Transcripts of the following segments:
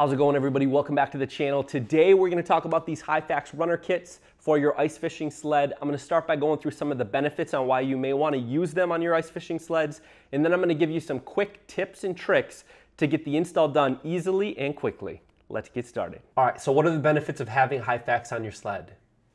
How's it going everybody? Welcome back to the channel. Today we're gonna to talk about these Hyfax runner kits for your ice fishing sled. I'm gonna start by going through some of the benefits on why you may wanna use them on your ice fishing sleds. And then I'm gonna give you some quick tips and tricks to get the install done easily and quickly. Let's get started. All right, so what are the benefits of having Hyfax on your sled?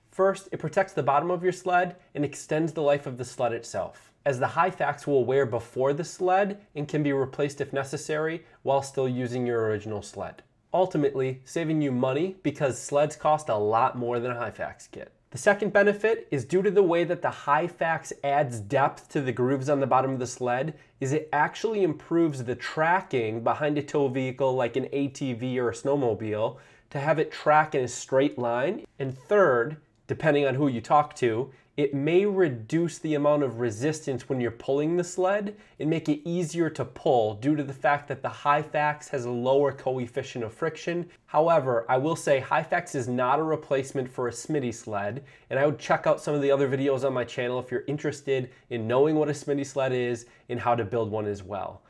First, it protects the bottom of your sled and extends the life of the sled itself, as the Hyfax will wear before the sled and can be replaced if necessary while still using your original sled. Ultimately, saving you money because sleds cost a lot more than a Hyfax kit. The second benefit is due to the way that the Hyfax adds depth to the grooves on the bottom of the sled is it actually improves the tracking behind a tow vehicle like an ATV or a snowmobile to have it track in a straight line. And third, depending on who you talk to, it may reduce the amount of resistance when you're pulling the sled and make it easier to pull due to the fact that the Hyfax has a lower coefficient of friction. However, I will say Hyfax is not a replacement for a Smitty sled, and I would check out some of the other videos on my channel if you're interested in knowing what a Smitty sled is and how to build one as well.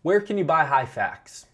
Where can you buy Hyfax?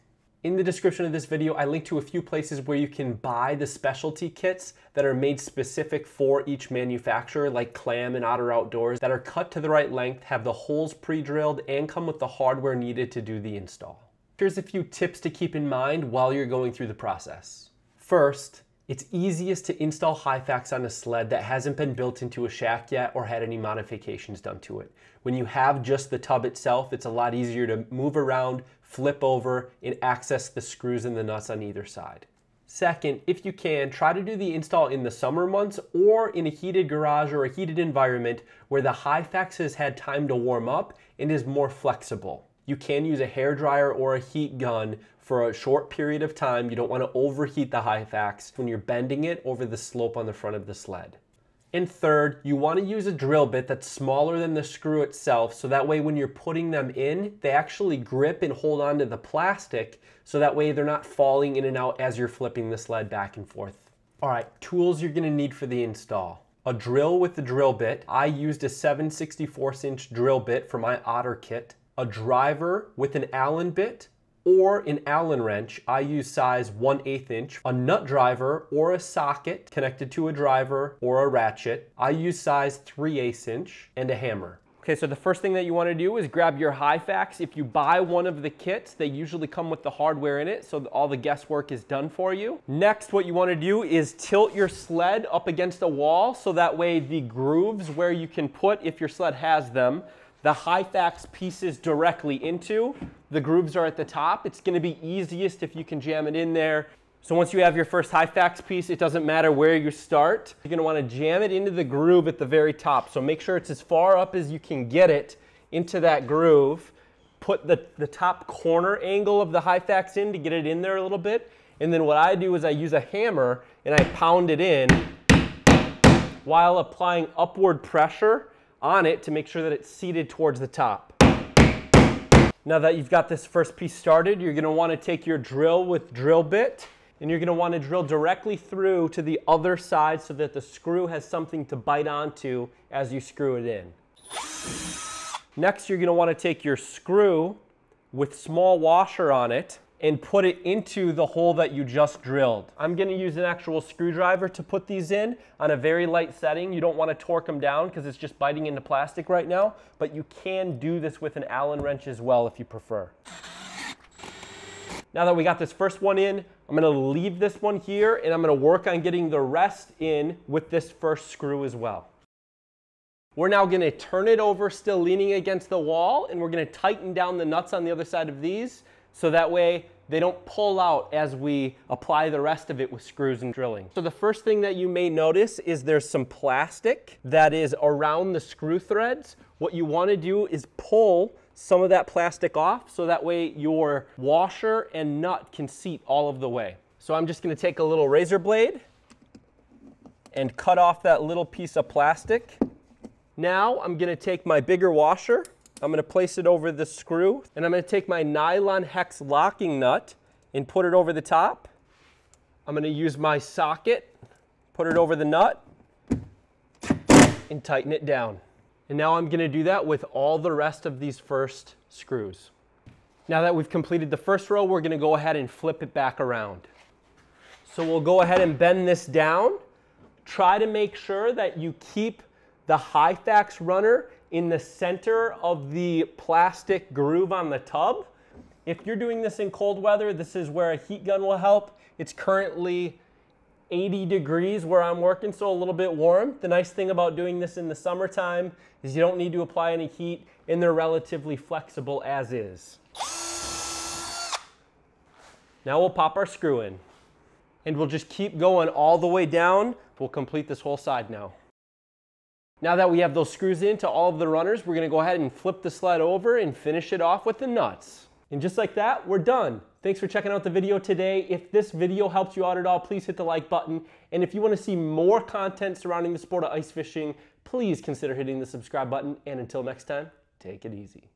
In the description of this video, I link to a few places where you can buy the specialty kits that are made specific for each manufacturer, like Clam and Otter Outdoors, that are cut to the right length, have the holes pre-drilled, and come with the hardware needed to do the install. Here's a few tips to keep in mind while you're going through the process. First, it's easiest to install Hyfax on a sled that hasn't been built into a shack yet or had any modifications done to it. When you have just the tub itself, it's a lot easier to move around, flip over, and access the screws and the nuts on either side. Second, if you can, try to do the install in the summer months or in a heated garage or a heated environment where the Hyfax has had time to warm up and is more flexible. You can use a hair dryer or a heat gun for a short period of time. You don't want to overheat the Hyfax when you're bending it over the slope on the front of the sled. And third, you want to use a drill bit that's smaller than the screw itself so that way when you're putting them in, they actually grip and hold onto the plastic so that way they're not falling in and out as you're flipping the sled back and forth. All right, tools you're going to need for the install. A drill with the drill bit. I used a 7 64 inch drill bit for my Otter kit. A driver with an Allen bit or an Allen wrench, I use size 1 8 inch, a nut driver or a socket connected to a driver or a ratchet. I use size 3 8 inch and a hammer. Okay, so the first thing that you want to do is grab your Hyfax. If you buy one of the kits, they usually come with the hardware in it, so all the guesswork is done for you. Next, what you want to do is tilt your sled up against a wall, so that way the grooves where you can put, if your sled has them, the Hyfax pieces directly into. The grooves are at the top. It's gonna be easiest if you can jam it in there. So once you have your first Hyfax piece, it doesn't matter where you start. You're gonna wanna jam it into the groove at the very top. So make sure it's as far up as you can get it into that groove. Put the, the top corner angle of the Hyfax in to get it in there a little bit. And then what I do is I use a hammer and I pound it in while applying upward pressure on it to make sure that it's seated towards the top. Now that you've got this first piece started, you're gonna wanna take your drill with drill bit and you're gonna wanna drill directly through to the other side so that the screw has something to bite onto as you screw it in. Next, you're gonna wanna take your screw with small washer on it and put it into the hole that you just drilled. I'm gonna use an actual screwdriver to put these in on a very light setting. You don't wanna torque them down because it's just biting into plastic right now, but you can do this with an Allen wrench as well if you prefer. Now that we got this first one in, I'm gonna leave this one here and I'm gonna work on getting the rest in with this first screw as well. We're now gonna turn it over still leaning against the wall and we're gonna tighten down the nuts on the other side of these so that way they don't pull out as we apply the rest of it with screws and drilling. So the first thing that you may notice is there's some plastic that is around the screw threads. What you want to do is pull some of that plastic off so that way your washer and nut can seat all of the way. So I'm just going to take a little razor blade and cut off that little piece of plastic. Now I'm going to take my bigger washer I'm going to place it over the screw and I'm to take my nylon hex locking nut and put it over the top. I'm going to use my socket, put it over the nut and tighten it down. And now I'm going to do that with all the rest of these first screws. Now that we've completed the first row, we're gonna go ahead and flip it back around. So we'll go ahead and bend this down. Try to make sure that you keep the Hyfax runner in the center of the plastic groove on the tub. If you're doing this in cold weather, this is where a heat gun will help. It's currently 80 degrees where I'm working, so a little bit warm. The nice thing about doing this in the summertime is you don't need to apply any heat and they're relatively flexible as is. Now we'll pop our screw in and we'll just keep going all the way down. We'll complete this whole side now. Now that we have those screws in to all of the runners, we're gonna go ahead and flip the sled over and finish it off with the nuts. And just like that, we're done. Thanks for checking out the video today. If this video helped you out at all, please hit the like button. And if you wanna see more content surrounding the sport of ice fishing, please consider hitting the subscribe button. And until next time, take it easy.